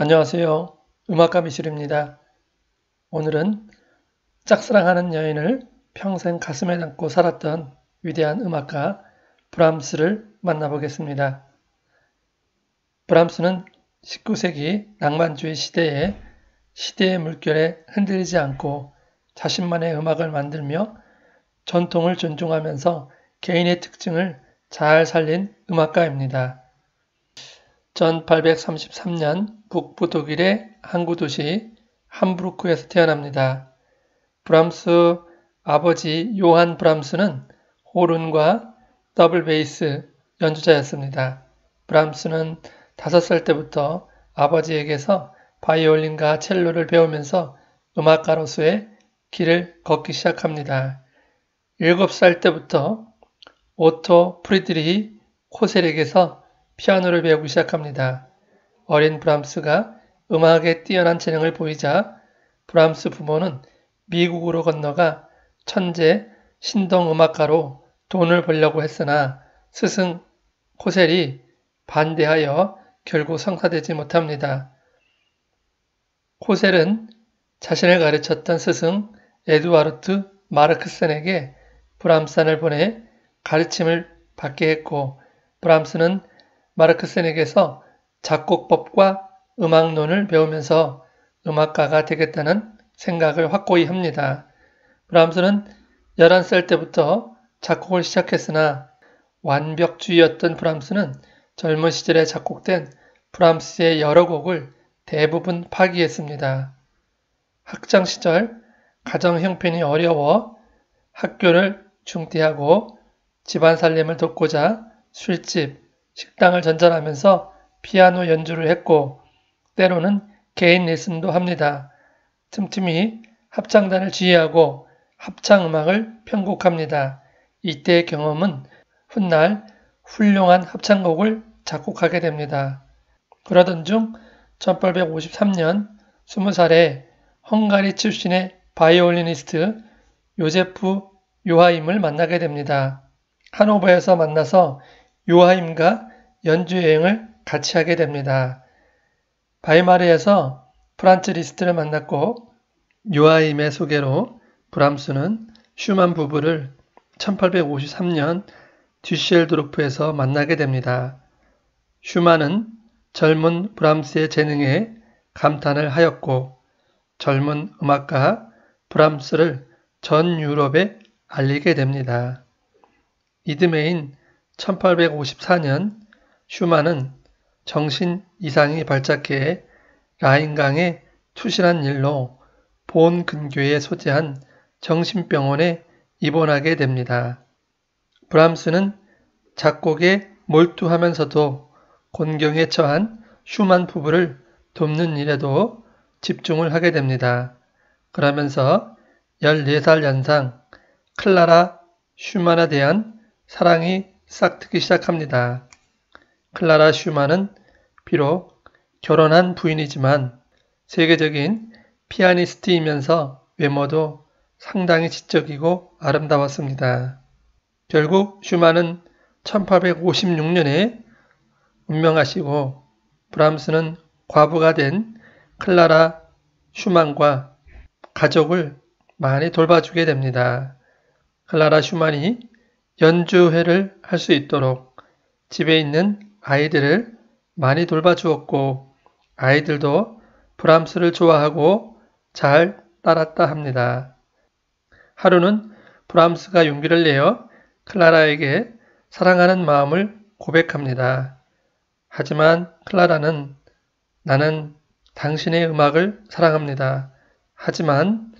안녕하세요. 음악가 미술입니다. 오늘은 짝사랑하는 여인을 평생 가슴에 담고 살았던 위대한 음악가 브람스를 만나보겠습니다. 브람스는 19세기 낭만주의 시대에 시대의 물결에 흔들리지 않고 자신만의 음악을 만들며 전통을 존중하면서 개인의 특징을 잘 살린 음악가입니다. 1833년 북부 독일의 항구 도시 함부르크에서 태어납니다. 브람스 아버지 요한 브람스는 호른과 더블 베이스 연주자였습니다. 브람스는 5살 때부터 아버지에게서 바이올린과 첼로를 배우면서 음악가로서의 길을 걷기 시작합니다. 7살 때부터 오토 프리드리히 코셀에게서 피아노를 배우기 시작합니다. 어린 브람스가 음악에 뛰어난 재능을 보이자 브람스 부모는 미국으로 건너가 천재 신동 음악가로 돈을 벌려고 했으나 스승 코셀이 반대하여 결국 성사되지 못합니다. 코셀은 자신을 가르쳤던 스승 에두아르트 마르크센에게 브람스안을 보내 가르침을 받게 했고 브람스는 마르크센에게서 작곡법과 음악론을 배우면서 음악가가 되겠다는 생각을 확고히 합니다. 브람스는 11살 때부터 작곡을 시작했으나 완벽주의였던 브람스는 젊은 시절에 작곡된 브람스의 여러 곡을 대부분 파기했습니다. 학창 시절 가정 형편이 어려워 학교를 중퇴하고 집안 살림을 돕고자 술집, 식당을 전전하면서 피아노 연주를 했고 때로는 개인 레슨도 합니다. 틈틈이 합창단을 지휘하고 합창 음악을 편곡합니다. 이때의 경험은 훗날 훌륭한 합창곡을 작곡하게 됩니다. 그러던 중 1853년 20살에 헝가리 출신의 바이올리니스트 요제프 요하임을 만나게 됩니다. 하노버에서 만나서 요하임과 연주여행을 같이 하게 됩니다. 바이마르에서 프란츠 리스트를 만났고 요하임의 소개로 브람스는 슈만 부부를 1853년 듀셀도르프에서 만나게 됩니다. 슈만은 젊은 브람스의 재능에 감탄을 하였고 젊은 음악가 브람스를 전 유럽에 알리게 됩니다. 이듬해인 1854년 슈만은 정신 이상이 발작해 라인강에 투실한 일로 본 근교에 소재한 정신병원에 입원하게 됩니다. 브람스는 작곡에 몰두하면서도 곤경에 처한 슈만 부부를 돕는 일에도 집중을 하게 됩니다. 그러면서 14살 연상 클라라 슈만에 대한 사랑이 싹트기 시작합니다. 클라라 슈만은 비록 결혼한 부인이지만 세계적인 피아니스트이면서 외모도 상당히 지적이고 아름다웠습니다. 결국 슈만은 1856년에 운명하시고 브람스는 과부가 된 클라라 슈만과 가족을 많이 돌봐주게 됩니다. 클라라 슈만이 연주회를 할 수 있도록 집에 있는 아이들을 많이 돌봐주었고 아이들도 브람스를 좋아하고 잘 따랐다 합니다. 하루는 브람스가 용기를 내어 클라라에게 사랑하는 마음을 고백합니다. 하지만 클라라는 나는 당신의 음악을 사랑합니다. 하지만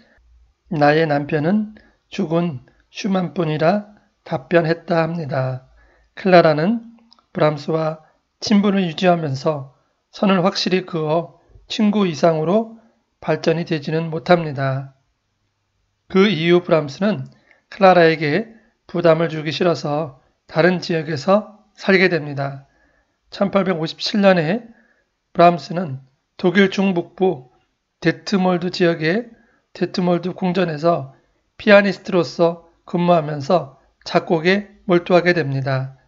나의 남편은 죽은 슈만뿐이라 답변했다 합니다. 클라라는 브람스와 친분을 유지하면서 선을 확실히 그어 친구 이상으로 발전이 되지는 못합니다. 그 이후 브람스는 클라라에게 부담을 주기 싫어서 다른 지역에서 살게 됩니다. 1857년에 브람스는 독일 중북부 데트몰드 지역의 데트몰드 궁전에서 피아니스트로서 근무하면서 작곡에 몰두하게 됩니다.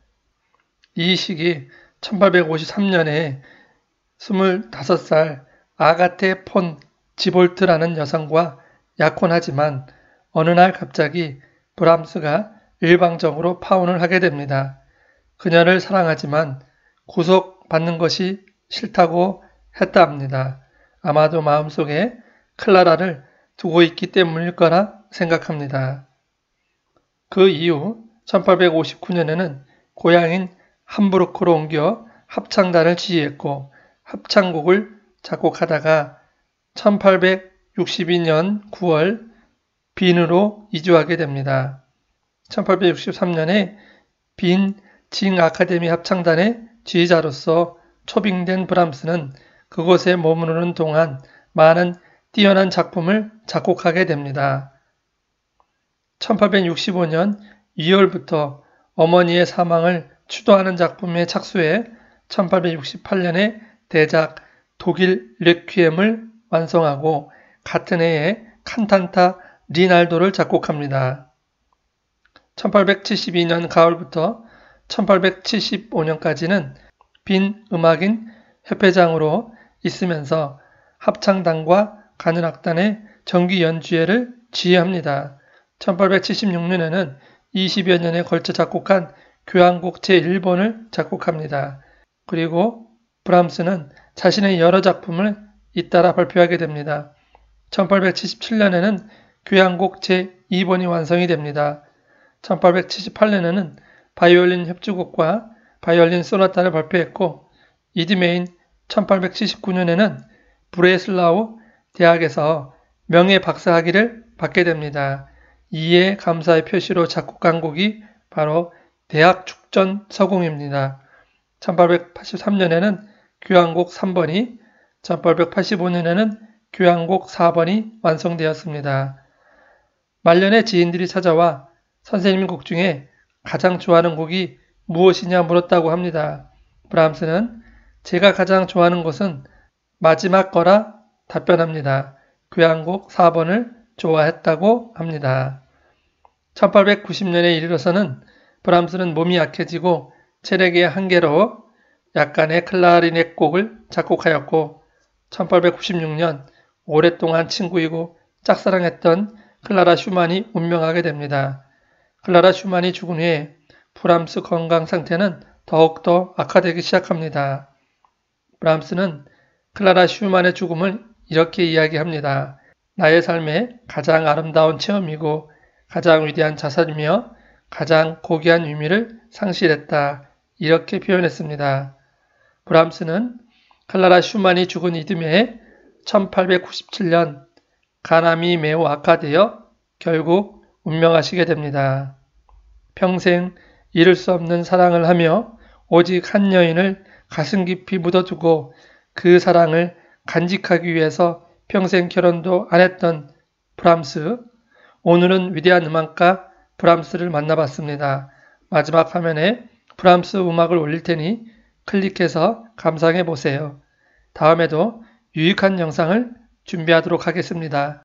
이 시기 1853년에 25살 아가테 폰 지볼트라는 여성과 약혼하지만 어느 날 갑자기 브람스가 일방적으로 파혼을 하게 됩니다. 그녀를 사랑하지만 구속받는 것이 싫다고 했다 합니다. 아마도 마음속에 클라라를 두고 있기 때문일 거라 생각합니다. 그 이후 1859년에는 고향인 함부르크로 옮겨 합창단을 지휘했고 합창곡을 작곡하다가 1862년 9월 빈으로 이주하게 됩니다. 1863년에 빈 징 아카데미 합창단의 지휘자로서 초빙된 브람스는 그곳에 머무르는 동안 많은 뛰어난 작품을 작곡하게 됩니다. 1865년 2월부터 어머니의 사망을 추도하는 작품에 착수해 1868년에 대작 독일 레퀴엠을 완성하고 같은 해에 칸탄타 리날도를 작곡합니다. 1872년 가을부터 1875년까지는 빈 음악인 협회장으로 있으면서 합창단과 가는악단의 정기 연주회를 지휘합니다. 1876년에는 20여 년에 걸쳐 작곡한 교향곡 제1번을 작곡합니다. 그리고 브람스는 자신의 여러 작품을 잇따라 발표하게 됩니다. 1877년에는 교향곡 제2번이 완성이 됩니다. 1878년에는 바이올린 협주곡과 바이올린 소나타를 발표했고 이드메인 1879년에는 브레슬라우 대학에서 명예 박사학위를 받게 됩니다. 이에 감사의 표시로 작곡한 곡이 바로 대학 축전 서공입니다. 1883년에는 교향곡 3번이 1885년에는 교향곡 4번이 완성되었습니다. 말년에 지인들이 찾아와 선생님 곡 중에 가장 좋아하는 곡이 무엇이냐 물었다고 합니다. 브람스는 제가 가장 좋아하는 것은 마지막 거라 답변합니다. 교향곡 4번을 좋아했다고 합니다. 1890년에 이르러서는 브람스는 몸이 약해지고 체력의 한계로 약간의 클라리넷 곡을 작곡하였고 1896년 오랫동안 친구이고 짝사랑했던 클라라 슈만이 운명하게 됩니다. 클라라 슈만이 죽은 후에 브람스 건강 상태는 더욱더 악화되기 시작합니다. 브람스는 클라라 슈만의 죽음을 이렇게 이야기합니다. 나의 삶의 가장 아름다운 체험이고 가장 위대한 자살이며 가장 고귀한 의미를 상실했다. 이렇게 표현했습니다. 브람스는 클라라 슈만이 죽은 이듬해 1897년 간암이 매우 악화되어 결국 운명하시게 됩니다. 평생 잃을 수 없는 사랑을 하며 오직 한 여인을 가슴 깊이 묻어두고 그 사랑을 간직하기 위해서 평생 결혼도 안 했던 브람스. 오늘은 위대한 음악가 브람스를 만나봤습니다. 마지막 화면에 브람스 음악을 올릴 테니 클릭해서 감상해 보세요. 다음에도 유익한 영상을 준비하도록 하겠습니다.